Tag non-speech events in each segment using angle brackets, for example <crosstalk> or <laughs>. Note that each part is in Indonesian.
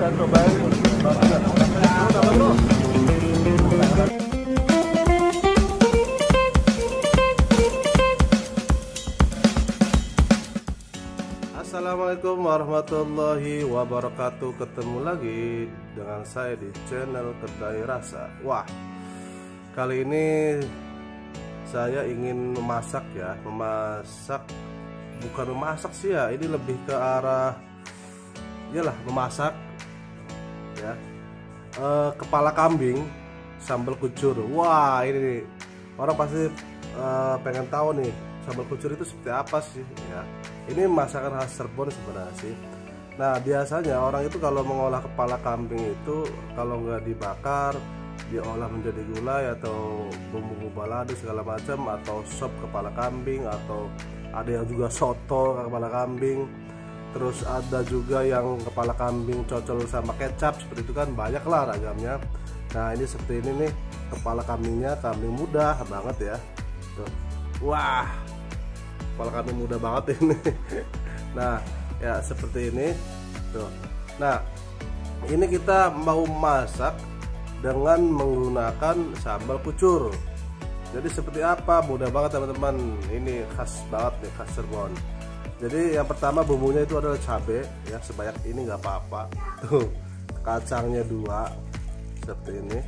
Assalamualaikum warahmatullahi wabarakatuh. Ketemu lagi dengan saya di channel Kedai Rasa. Wah, kali ini saya ingin memasak ya. Memasak, bukan memasak sih ya Ini lebih ke arah Yalah, memasak ya. Eh, Kepala kambing Sambal kucur. Wah, ini nih. Orang pasti eh, pengen tahu nih Sambal kucur itu seperti apa sih ya. Ini masakan khas Cirebon sebenarnya sih. Nah biasanya orang itu kalau mengolah kepala kambing itu kalau nggak dibakar diolah menjadi gulai atau bumbu balado segala macam atau sop kepala kambing atau ada yang juga soto kepala kambing terus ada juga yang kepala kambing cocol sama kecap seperti itu kan banyak lah ragamnya. Nah ini seperti ini nih kepala kambingnya kambing muda banget ya. Tuh. wah kepala kambing muda banget <laughs> ini. Nah ya seperti ini. Tuh. Nah ini kita mau masak dengan menggunakan sambal kucur. Jadi seperti apa? Mudah banget teman-teman. Ini khas banget nih khas Cirebon jadi yang pertama bumbunya itu adalah cabai ya sebanyak ini nggak apa-apa. Tuh kacangnya dua seperti ini.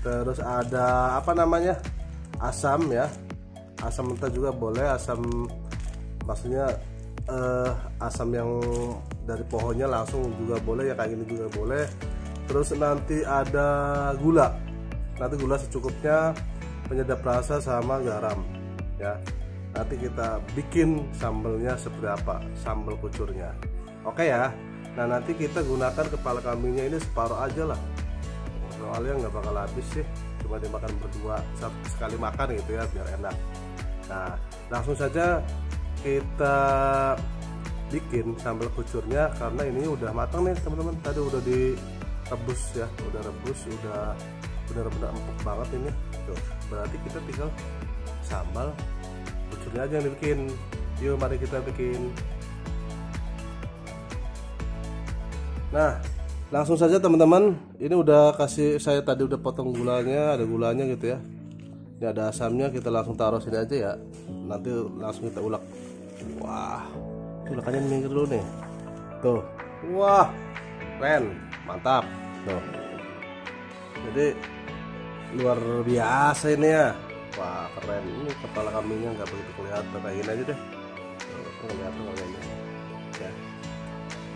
Terus ada apa namanya asam ya. Asam mentah juga boleh asam maksudnya eh, asam yang dari pohonnya langsung juga boleh ya kayak gini juga boleh. Terus nanti ada gula. Nanti gula secukupnya penyedap rasa sama garam ya nanti kita bikin sambelnya seperti apa sambal kucurnya. Oke ya? Nah nanti kita gunakan kepala kambingnya ini separuh aja lah. Soalnya nggak bakal habis sih. Cuma dimakan berdua sekali makan gitu ya biar enak. Nah, langsung saja kita bikin sambal kucurnya karena ini udah matang nih teman-teman. Tadi udah direbus ya, udah rebus, udah benar-benar empuk banget ini. Tuh, berarti kita tinggal sambal aja yang dibikin. Yuk, mari kita bikin. Nah, langsung saja teman-teman. Ini udah kasih saya tadi udah potong gulanya, ada gulanya gitu ya. Ini ada asamnya kita langsung taruh sini aja ya. Nanti langsung kita ulek. Wah ulakannya minggir dulu nih. Tuh. Wah keren. Mantap. Tuh. Jadi luar biasa ini ya wah keren. Ini kepala kambingnya nggak begitu kelihatan. Kayak gini aja deh. Kelihatan kayaknya ya.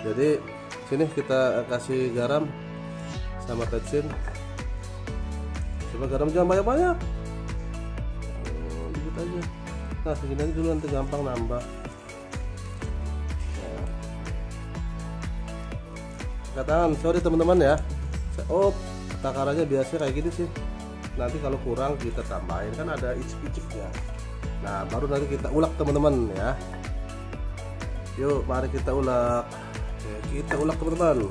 Jadi sini kita kasih garam sama kecil coba garam jangan banyak-banyak. Aja. Nah segini aja dulu nanti gampang nambah. Nah. katakan sorry teman-teman ya. Oh takarannya biasa kayak gini sih nanti kalau kurang kita tambahin kan ada icip-icipnya. Nah baru nanti kita ulek teman-teman ya. Yuk mari kita ulek. Ya, kita ulek teman-teman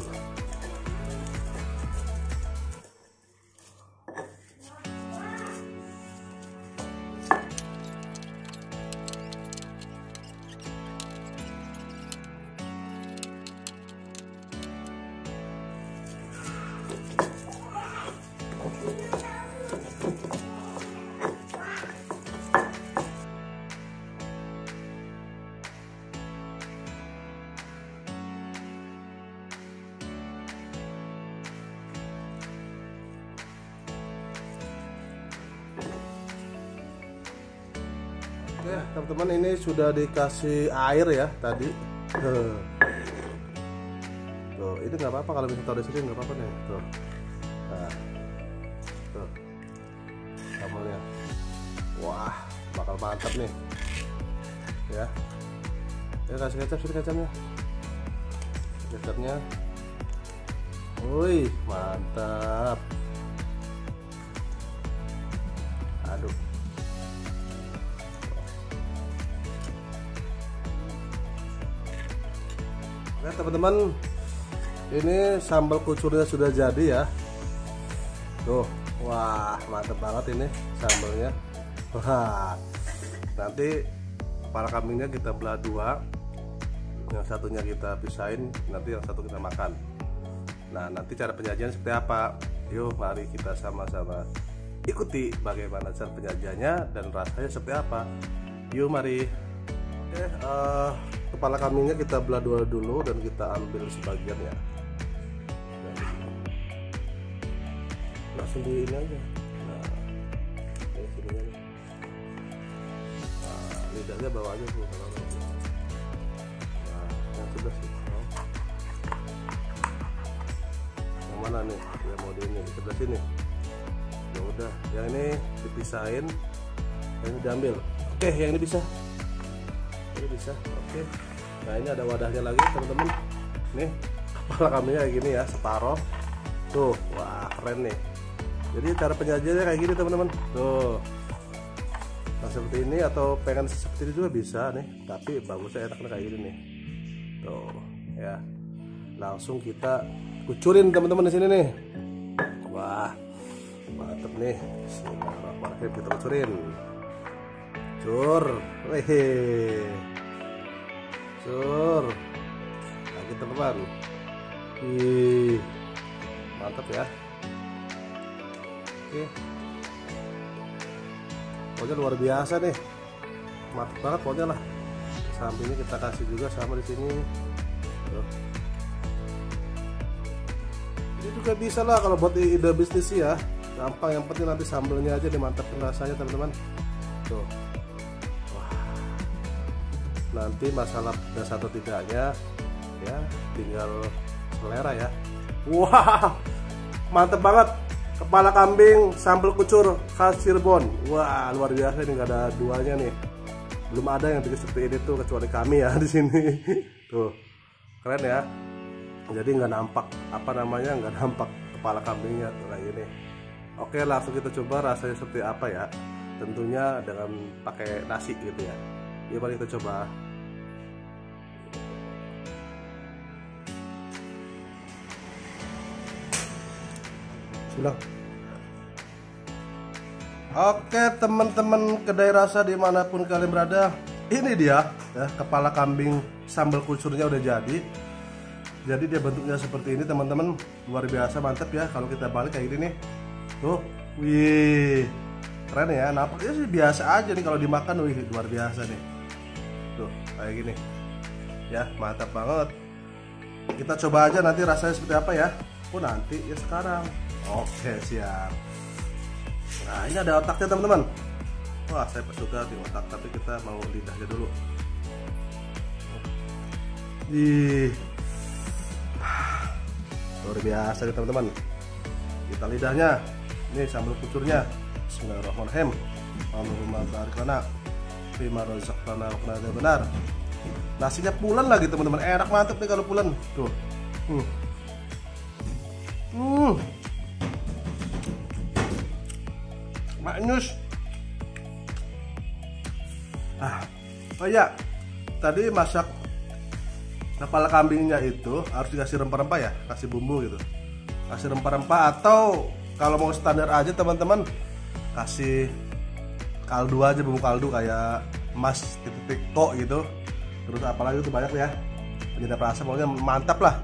Oke teman-teman ini sudah dikasih air ya tadi. Tuh. Ini nggak apa-apa kalau bisa taruh di sini nggak apa-apa nih. Tuh. Nah, Tuh. Sambalnya Wah bakal mantap nih. Ya. Ya kasih kecap sini kecapnya. Kecapnya. Wih mantap Oke teman-teman ini sambal kucurnya sudah jadi ya tuh wah mantep banget ini sambalnya wah nanti kepala kambingnya kita belah dua yang satunya kita pisahin nanti yang satu kita makan Nah, nanti cara penyajian seperti apa? Yuk, mari kita sama-sama ikuti bagaimana cara penyajiannya dan rasanya seperti apa. Yuk, mari. Oke, uh, kepala kambingnya kita belah dua dulu dan kita ambil sebagian ya. Langsung di ini aja. Nah, ini sini aja. Nah, lidahnya bawa aja bu. Nah, yang sebelah sini. Yang mana nih? Yang mau di ini di sebelah sini. Ya udah, yang ini dipisahin, yang ini diambil. Oke, yang ini bisa ini bisa oke. Nah ini ada wadahnya lagi teman-teman. Nih kepala kambingnya kayak gini ya separoh. Tuh wah keren nih. Jadi cara penyajiannya kayak gini teman-teman. Tuh. Nah seperti ini atau pengen seperti ini juga bisa nih. Tapi bagusnya enaknya kayak gini nih. Tuh ya. Langsung kita kucurin teman-teman di sini nih. Wah mantep nih. Bismillahirrahmanirrahim. Kita kucurin cur wehe. Cur lagi teman Wih, mantap ya. Oke. Pokoknya luar biasa nih mantap banget pokoknya lah. Sampingnya kita kasih juga sama di sini. Tuh. ini juga bisa lah kalau buat ide bisnis ya. Gampang yang penting nanti sambelnya aja dimantapin rasanya teman-teman. Tuh nanti masalah pedas atau tidaknya ya tinggal selera ya. Wah mantep banget. Kepala kambing sambal kucur khas Cirebon. Wah luar biasa ini nggak ada duanya nih. Belum ada yang bikin seperti ini tuh kecuali kami ya <laughs> di sini. Tuh keren ya. Jadi nggak nampak apa namanya nggak nampak kepala kambingnya tuh kayak gini. Oke langsung kita coba rasanya seperti apa ya. Tentunya dengan pakai nasi gitu ya. Ya mari kita coba Bismillah Oke teman-teman kedai rasa di mana pun kalian berada Ini dia ya, kepala kambing sambal kucurnya udah jadi. Jadi dia bentuknya seperti ini teman-teman. Luar biasa mantep ya kalau kita balik kayak gini nih. Tuh Wih Keren ya nampaknya sih biasa aja nih kalau dimakan Wih luar biasa nih. Tuh kayak gini. Ya mantap banget. Kita coba aja nanti rasanya seperti apa ya. Oh nanti ya sekarang Oke siap. Nah ini ada otaknya teman-teman. Wah saya suka di otak tapi kita mau lidahnya dulu. Ih Luar biasa nih teman-teman. Kita lidahnya. Ini sambal kucurnya. Bismillahirrahmanirrahim. Allahumma barik lana Bima razaqtana wa benar. Nasinya pulen lagi teman-teman. Enak mantep nih kalau pulen. Tuh. Hmm. Hmm maknyus ah oh ya tadi masak kepala kambingnya itu harus dikasih rempah-rempah ya kasih bumbu gitu. Kasih rempah-rempah atau kalau mau standar aja teman-teman kasih kaldu aja bumbu kaldu kayak emas titik-titik kok gitu. Terus apalagi itu banyak ya penyedap rasa pokoknya mantap lah.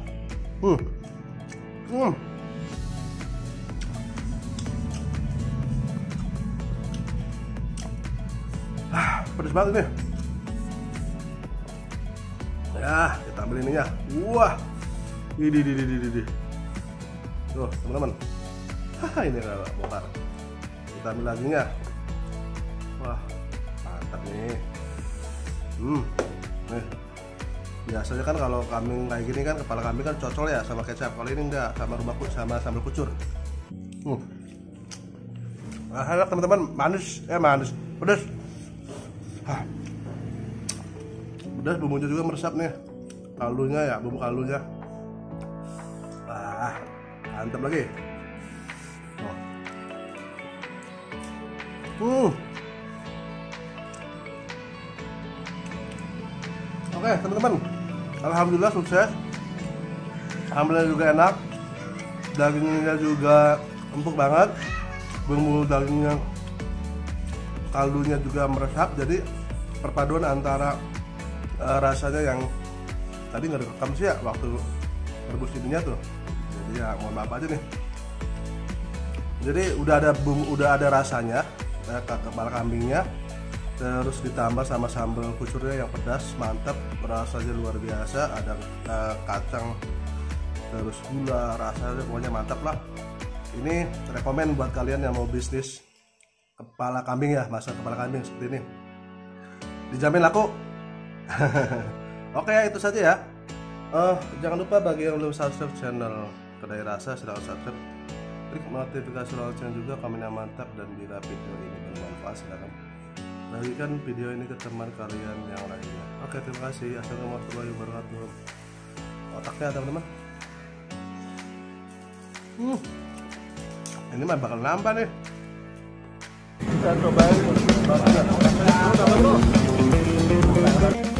Hmm. Hmm pedes banget nih. Ya kita ambil ininya. Wah. Ini di di di di tuh teman-teman. Ini nggak bongkar. Kita ambil lagi nya wah mantap nih. Hmm nih. Biasanya kan kalau kambing kayak gini kan kepala kambing kan cocol ya sama kecap. Kalau ini enggak sama rumah sama sambal kucur. Hmm. nah, enak teman-teman manis. Eh manis. Pedas Udah bumbunya juga meresap nih. Kaldunya ya, bumbu kaldunya. Ah, mantap lagi. Oh. Hmm. Oke, teman-teman. Alhamdulillah sukses. Sambalnya juga enak. Dagingnya juga empuk banget. Bumbu dagingnya kaldunya juga meresap jadi perpaduan antara uh, rasanya yang tadi nggak direkam sih ya waktu rebus ininya tuh. Jadi ya mohon maaf aja nih. Jadi udah ada bumbu udah ada rasanya eh, kepala kambingnya terus ditambah sama sambal kucurnya yang pedas mantap rasanya luar biasa ada uh, kacang terus gula rasanya pokoknya mantap lah. Ini rekomend buat kalian yang mau bisnis kepala kambing ya masak kepala kambing seperti ini dijamin laku <laughs> oke itu saja ya. Uh, jangan lupa bagi yang belum subscribe channel kedai rasa silahkan subscribe. Klik notifikasi lonceng juga komen yang mantap dan bila video ini bermanfaat silahkan bagikan video ini ke teman kalian yang lainnya. Oke terima kasih. Assalamualaikum warahmatullahi wabarakatuh. Otaknya teman-teman. Hmm. ini mah bakal nambah nih. Kita cobain Thank you.